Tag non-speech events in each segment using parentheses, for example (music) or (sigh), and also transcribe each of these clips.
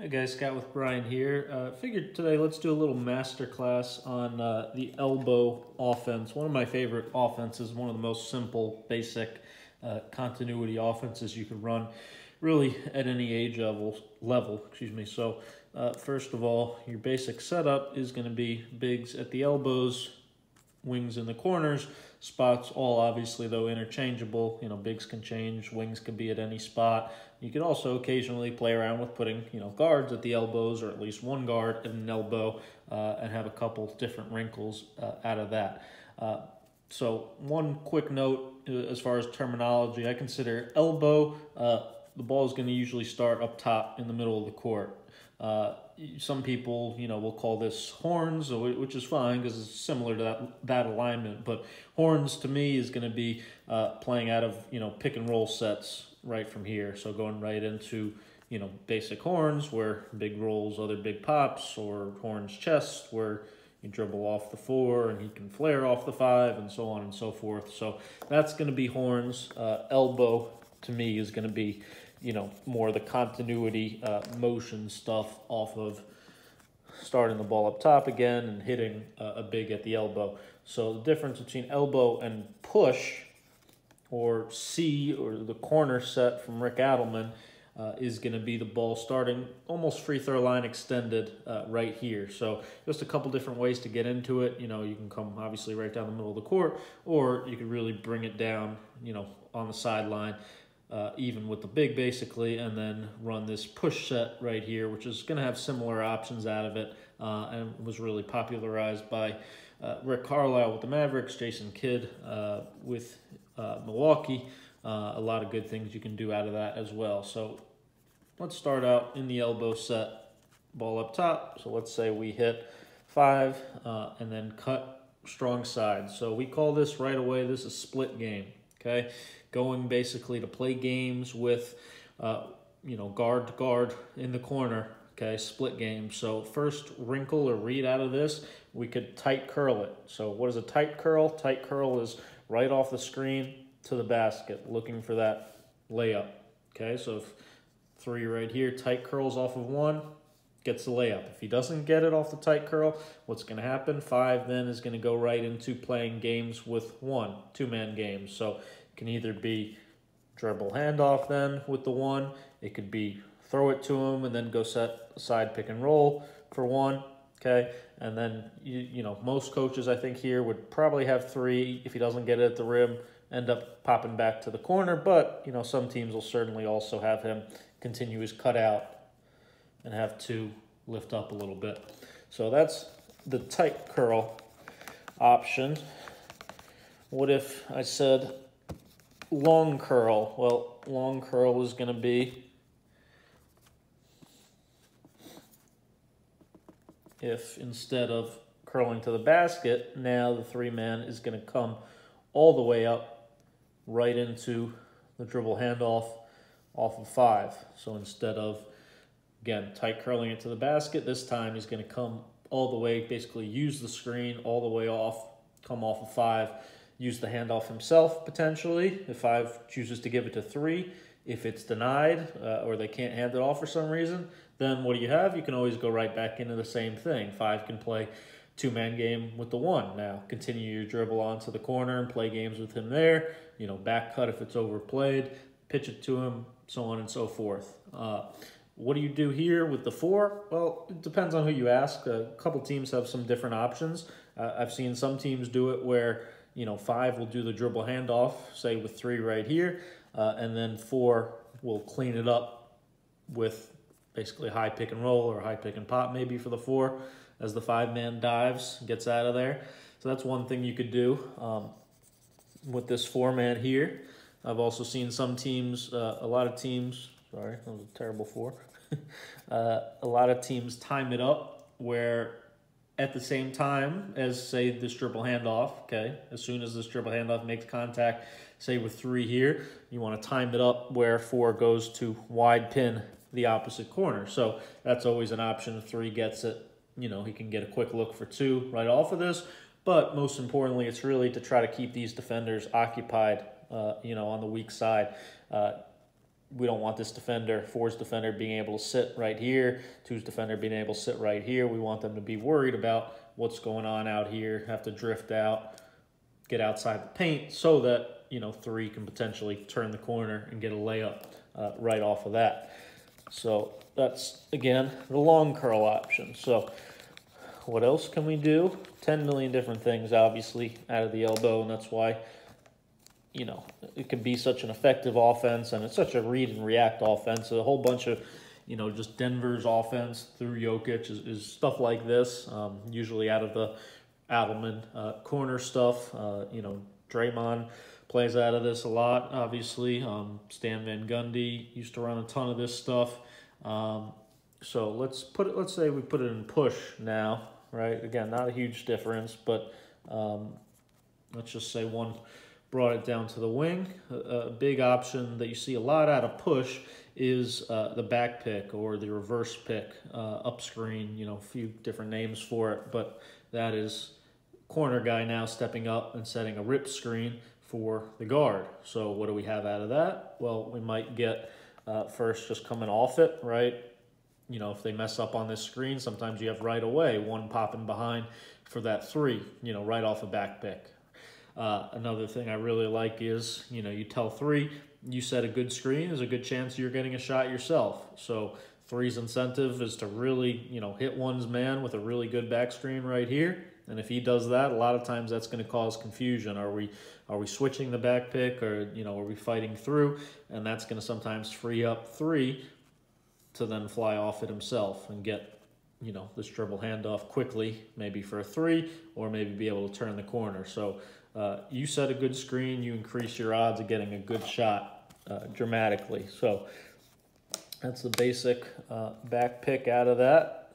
Hey guys, Scout with Bryan here. Uh, figured today let's do a little masterclass on uh, the elbow offense. One of my favorite offenses, one of the most simple, basic uh, continuity offenses you can run, really at any age level. Level, excuse me. So, uh, first of all, your basic setup is going to be bigs at the elbows, wings in the corners. Spots all obviously though interchangeable. You know, bigs can change, wings can be at any spot. You could also occasionally play around with putting you know guards at the elbows or at least one guard at an elbow uh, and have a couple different wrinkles uh, out of that. Uh, so one quick note uh, as far as terminology, I consider elbow. Uh, the ball is going to usually start up top in the middle of the court. Some people, you know, will call this horns, which is fine because it's similar to that that alignment. But horns to me is going to be uh, playing out of you know pick and roll sets right from here. So going right into you know basic horns where big rolls, other big pops, or horns chest where you dribble off the four and he can flare off the five and so on and so forth. So that's going to be horns. Uh, elbow to me is going to be you know, more of the continuity uh, motion stuff off of starting the ball up top again and hitting uh, a big at the elbow. So the difference between elbow and push or C or the corner set from Rick Adelman uh, is going to be the ball starting almost free throw line extended uh, right here. So just a couple different ways to get into it. You know, you can come obviously right down the middle of the court, or you could really bring it down, you know, on the sideline uh, even with the big basically, and then run this push set right here, which is going to have similar options out of it, uh, and was really popularized by uh, Rick Carlisle with the Mavericks, Jason Kidd uh, with uh, Milwaukee. Uh, a lot of good things you can do out of that as well. So let's start out in the elbow set, ball up top. So let's say we hit five and then cut strong side. So we call this right away, this is split game, okay? Going basically to play games with, uh, you know, guard to guard in the corner. Okay, split game. So first wrinkle or read out of this, we could tight curl it. So what is a tight curl? Tight curl is right off the screen to the basket, looking for that layup. Okay, so if three right here, tight curls off of one, gets the layup. If he doesn't get it off the tight curl, what's going to happen? Five then is going to go right into playing games with one, two-man games. So can either be dribble handoff then with the one. It could be throw it to him and then go set side pick and roll for one. Okay. And then, you, you know, most coaches I think here would probably have three. If he doesn't get it at the rim, end up popping back to the corner. But, you know, some teams will certainly also have him continue his cutout and have two lift up a little bit. So that's the tight curl option. What if I said long curl. Well, long curl is going to be if instead of curling to the basket, now the three man is going to come all the way up right into the dribble handoff off of five. So instead of, again, tight curling it to the basket, this time he's going to come all the way, basically use the screen all the way off, come off of five, use the handoff himself potentially if five chooses to give it to three. If it's denied uh, or they can't hand it off for some reason, then what do you have? You can always go right back into the same thing. Five can play two-man game with the one. Now, continue your dribble onto the corner and play games with him there. You know, back cut if it's overplayed, pitch it to him, so on and so forth. Uh, what do you do here with the four? Well, it depends on who you ask. A couple teams have some different options. Uh, I've seen some teams do it where you know, five will do the dribble handoff, say with three right here, uh, and then four will clean it up with basically high pick and roll or high pick and pop maybe for the four as the five man dives, gets out of there. So that's one thing you could do um, with this four man here. I've also seen some teams, uh, a lot of teams, sorry, that was a terrible four. (laughs) uh, a lot of teams time it up where at the same time as, say, this dribble handoff, okay? As soon as this dribble handoff makes contact, say with three here, you want to time it up where four goes to wide pin the opposite corner. So that's always an option. If three gets it, you know, he can get a quick look for two right off of this. But most importantly, it's really to try to keep these defenders occupied, uh, you know, on the weak side. Uh, we don't want this defender, four's defender, being able to sit right here, two's defender being able to sit right here. We want them to be worried about what's going on out here, have to drift out, get outside the paint so that, you know, three can potentially turn the corner and get a layup uh, right off of that. So that's, again, the long curl option. So what else can we do? 10 million different things, obviously, out of the elbow, and that's why you know, it can be such an effective offense and it's such a read and react offense. A whole bunch of, you know, just Denver's offense through Jokic is, is stuff like this, um, usually out of the Adelman uh, corner stuff. Uh, you know, Draymond plays out of this a lot, obviously. Um, Stan Van Gundy used to run a ton of this stuff. Um, so let's put it, let's say we put it in push now, right? Again, not a huge difference, but um, let's just say one brought it down to the wing. A, big option that you see a lot out of push is uh, the back pick or the reverse pick, uh, up screen, you know, a few different names for it, but that is corner guy now stepping up and setting a rip screen for the guard. So what do we have out of that? Well, we might get uh, first just coming off it, right? You know, if they mess up on this screen, sometimes you have right away one popping behind for that three, you know, right off a back pick. Uh, another thing I really like is, you know, you tell three, you set a good screen, there's a good chance you're getting a shot yourself. So three's incentive is to really, you know, hit one's man with a really good back screen right here. And if he does that, a lot of times that's going to cause confusion. Are we are we switching the back pick or, you know, are we fighting through? And that's going to sometimes free up three to then fly off it himself and get, you know, this dribble handoff quickly, maybe for a three, or maybe be able to turn the corner. So uh, you set a good screen, you increase your odds of getting a good shot uh, dramatically. So that's the basic uh, back pick out of that.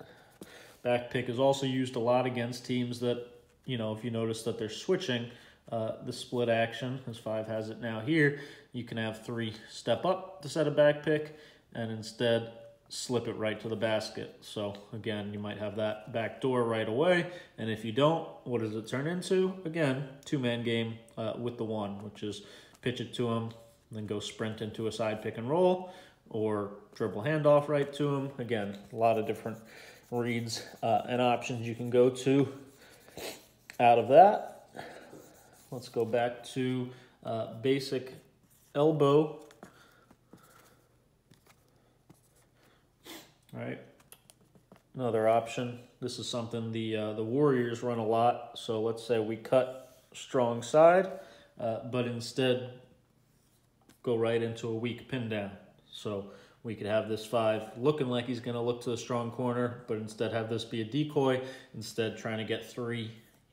Back pick is also used a lot against teams that, you know, if you notice that they're switching uh, the split action, as five has it now here, you can have three step up to set a back pick and instead slip it right to the basket. So again, you might have that back door right away. And if you don't, what does it turn into? Again, two-man game uh, with the one, which is pitch it to him, then go sprint into a side pick and roll, or dribble handoff right to him. Again, a lot of different reads uh, and options you can go to out of that. Let's go back to uh, basic elbow right? Another option. This is something the uh, the Warriors run a lot. So let's say we cut strong side, uh, but instead go right into a weak pin down. So we could have this five looking like he's going to look to the strong corner, but instead have this be a decoy. Instead, trying to get three,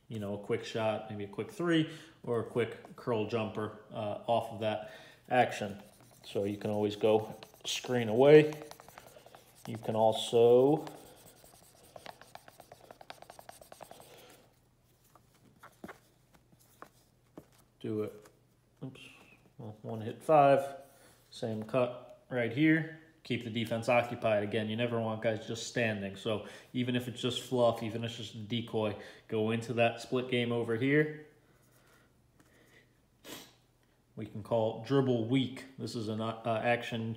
you know, a quick shot, maybe a quick three, or a quick curl jumper uh, off of that action. So you can always go screen away you can also do it. Oops. Well, one hit five, same cut right here. Keep the defense occupied. Again, you never want guys just standing. So even if it's just fluff, even if it's just a decoy, go into that split game over here. We can call dribble weak. This is an uh, action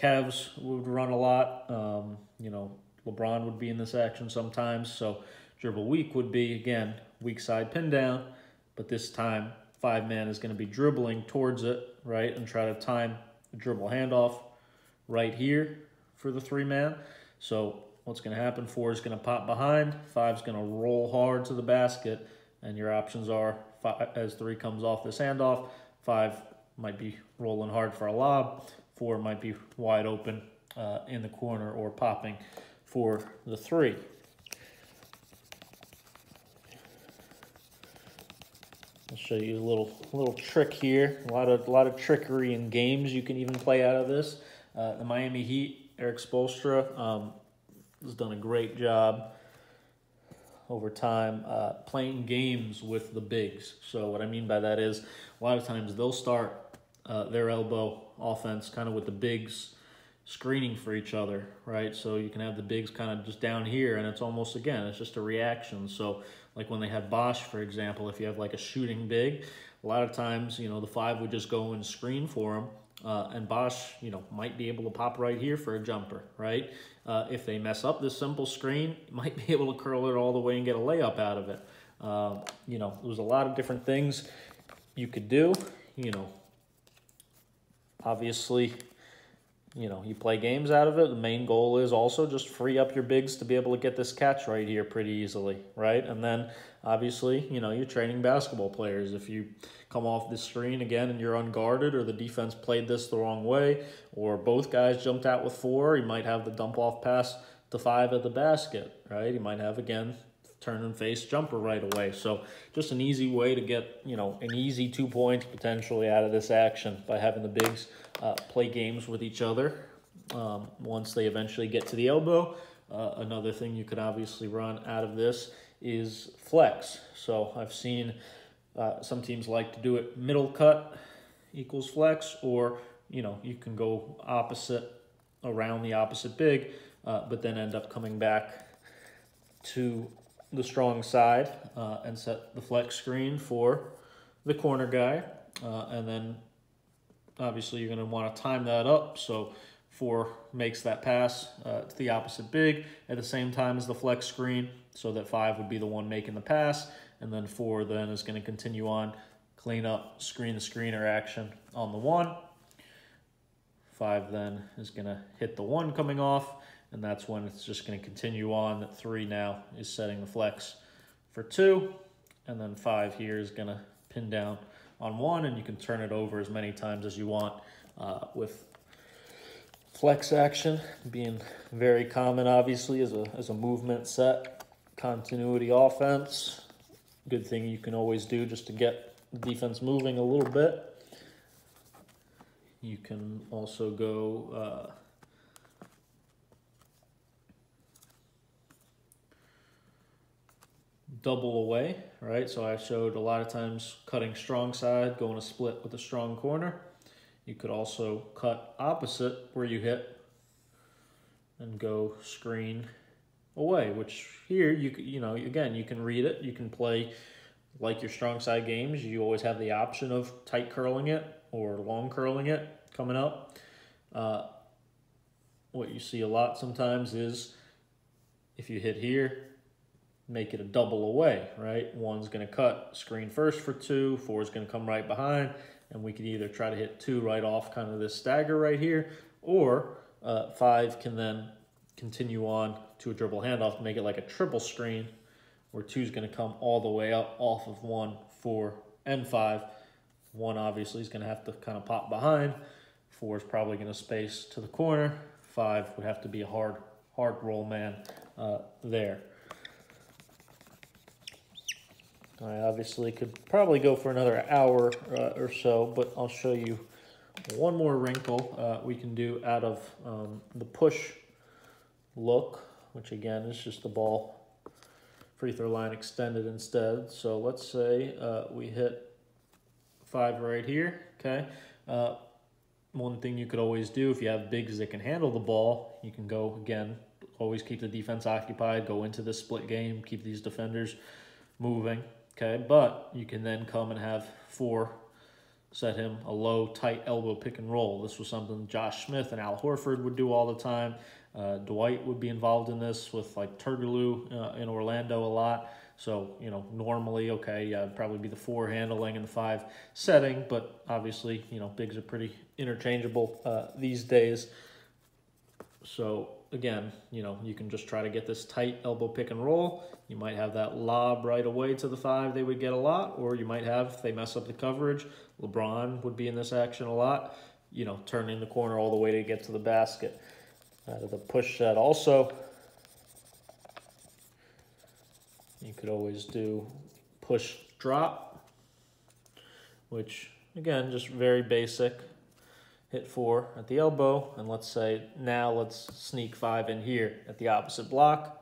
Cavs would run a lot. Um, you know, LeBron would be in this action sometimes. So dribble weak would be, again, weak side pin down. But this time, five man is going to be dribbling towards it, right, and try to time the dribble handoff right here for the three man. So what's going to happen? Four is going to pop behind. Five's going to roll hard to the basket. And your options are, five, as three comes off this handoff, five might be rolling hard for a lob four might be wide open uh, in the corner or popping for the three. I'll show you a little little trick here. A lot of a lot of trickery in games you can even play out of this. Uh, the Miami Heat, Erik Spoelstra, um, has done a great job over time uh, playing games with the bigs. So what I mean by that is a lot of times they'll start uh, their elbow offense kind of with the bigs screening for each other, right? So you can have the bigs kind of just down here, and it's almost, again, it's just a reaction. So like when they have Bosh, for example, if you have like a shooting big, a lot of times, you know, the five would just go and screen for him, Uh, and Bosh, you know, might be able to pop right here for a jumper, right? Uh, if they mess up this simple screen, (laughs) might be able to curl it all the way and get a layup out of it. Uh, you know, there's a lot of different things you could do. You know, obviously, you know, you play games out of it. The main goal is also just free up your bigs to be able to get this catch right here pretty easily, right? And then obviously, you know, you're training basketball players. If you come off the screen again and you're unguarded or the defense played this the wrong way or both guys jumped out with four, you might have the dump off pass to five at the basket, right? You might have, again, turn and face jumper right away. So just an easy way to get, you know, an easy two points potentially out of this action by having the bigs uh, play games with each other um, once they eventually get to the elbow. Uh, another thing you could obviously run out of this is flex. So I've seen uh, some teams like to do it middle cut equals flex, or, you know, you can go opposite around the opposite big, uh, but then end up coming back to the strong side uh, and set the flex screen for the corner guy. Uh, and then obviously you're going to want to time that up. So four makes that pass uh, to the opposite big at the same time as the flex screen so that five would be the one making the pass. And then four then is going to continue on, clean up, screen the screener action on the one. Five then is going to hit the one coming off and that's when it's just going to continue on. That three now is setting the flex for two, and then five here is going to pin down on one, and you can turn it over as many times as you want uh, with flex action being very common, obviously, as a, as a movement set, continuity offense. Good thing you can always do just to get defense moving a little bit. You can also go uh, double away, right? So I showed a lot of times cutting strong side, going a split with a strong corner. You could also cut opposite where you hit and go screen away, which here you you know again you can read it, you can play like your strong side games. You always have the option of tight curling it or long curling it coming up. Uh, what you see a lot sometimes is if you hit here, make it a double away, right? One's going to cut screen first for two, four is going to come right behind, and we can either try to hit two right off kind of this stagger right here, or uh, five can then continue on to a dribble handoff make it like a triple screen where two is going to come all the way up off of one, four, and five. One obviously is going to have to kind of pop behind. Four is probably going to space to the corner. Five would have to be a hard, hard roll man uh, there. I obviously could probably go for another hour uh, or so, but I'll show you one more wrinkle uh, we can do out of um, the push look, which again is just the ball free throw line extended instead. So let's say uh, we hit five right here, okay? Uh, one thing you could always do if you have bigs that can handle the ball, you can go again, always keep the defense occupied, go into the split game, keep these defenders moving. Okay, but you can then come and have four set him a low, tight elbow pick and roll. This was something Josh Smith and Al Horford would do all the time. Uh, Dwight would be involved in this with like Turkoglu uh, in Orlando a lot. So, you know, normally, okay, yeah, probably be the four handling and the five setting, but obviously, you know, bigs are pretty interchangeable uh, these days. So again, you know, you can just try to get this tight elbow pick and roll. You might have that lob right away to the five they would get a lot, or you might have, if they mess up the coverage, LeBron would be in this action a lot, you know, turning the corner all the way to get to the basket. Out of the push set also, you could always do push drop, which again, just very basic hit four at the elbow, and let's say now let's sneak five in here at the opposite block.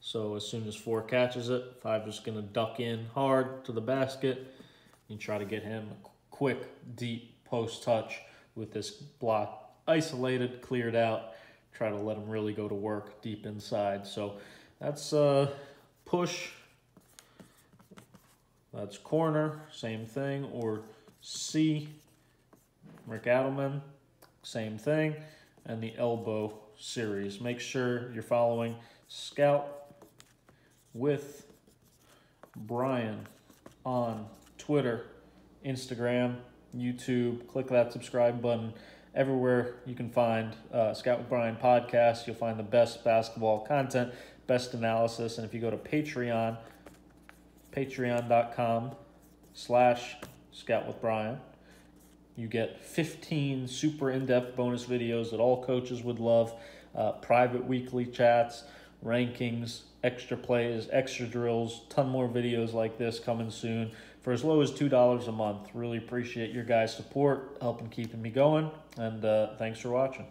So as soon as four catches it, five is going to duck in hard to the basket and try to get him a quick, deep post touch with this block isolated, cleared out. Try to let him really go to work deep inside. So that's uh, push. That's corner, same thing, or C Rick Adelman, same thing, and the elbow series. Make sure you're following Scout with Bryan on Twitter, Instagram, YouTube. Click that subscribe button. Everywhere you can find uh, Scout with Bryan podcast, you'll find the best basketball content, best analysis. And if you go to Patreon, patreon.com slash Scout with Bryan, you get 15 super in depth bonus videos that all coaches would love, uh, private weekly chats, rankings, extra plays, extra drills, ton more videos like this coming soon for as low as $2 a month. Really appreciate your guys' support, helping keeping me going, and uh, thanks for watching.